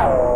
Ow!